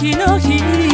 秋の日